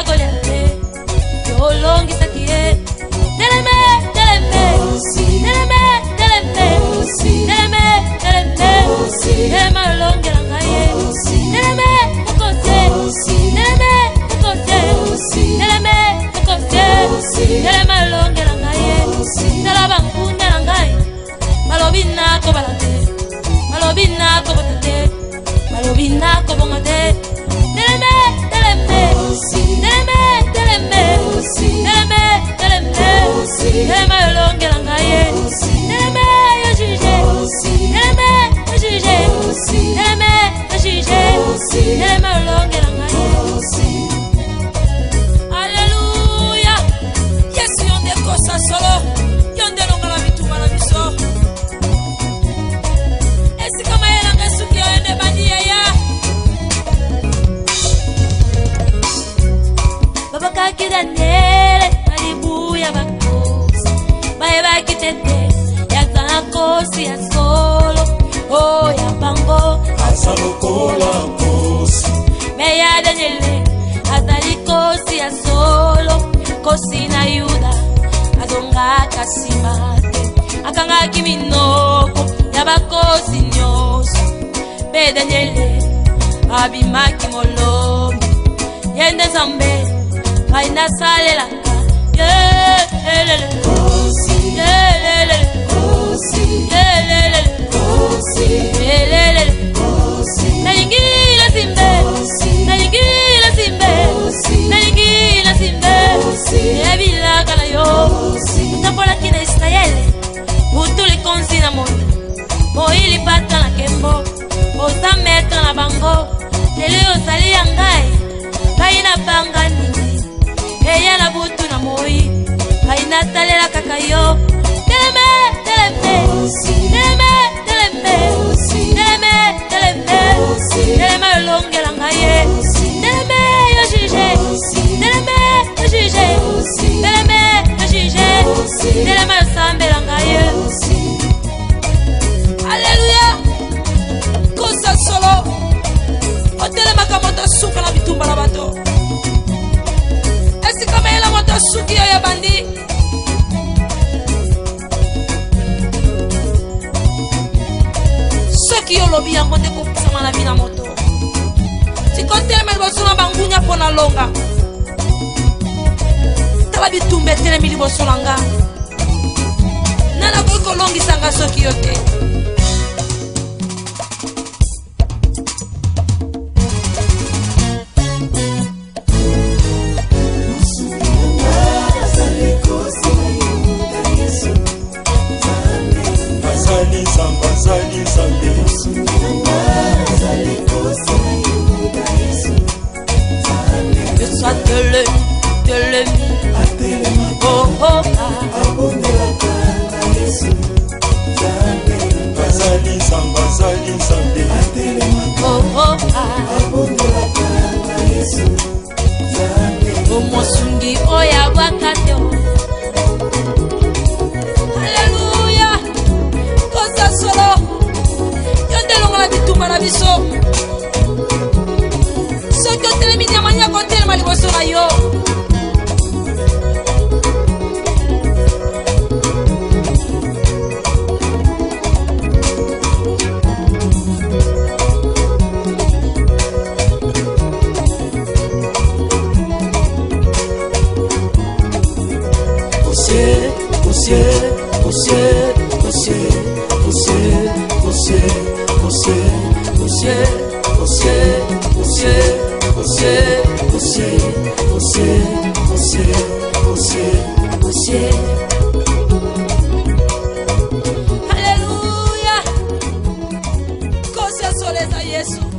bagolele olongisaki ye teleme teleme teleme teleme teleme teleme telema olongela ngai ye teleme ekose teleme ekose teleme ekose telema olongela ngai ye tala bankunya na ngai balobi nako balate solo yo nde elongala bitumba na biso esika mayelanga esuki oyo nde bandi yaya babakaki na ndele na libu ya bakosi bayebaki te te yaza na kosi ya solo o oh, ya bango aza lokola kosi me ya daniele azali kosi ya solo kosi na yuda akangaka nsima te akangaki minoko ya bakosi nyonso mpe daniele abimaki molombi ye nde nzambe ngai nasalelaka yelelele yelelele yelelele 有。malobi yango nde kopusama na bina moto sikotelema liboso na bangunya mpo na longa tala bitumba etelemi liboso na nga nanakoki kolongisanga soki yo te atelemi telemi oh, oh. abondelaka na yesu zali nzamba zali nzamba eso yo. você, você, você, você, você, você, você, você, você, você, você. você, você, você, você, você. Aleluia! Con seu soleza, Jesus.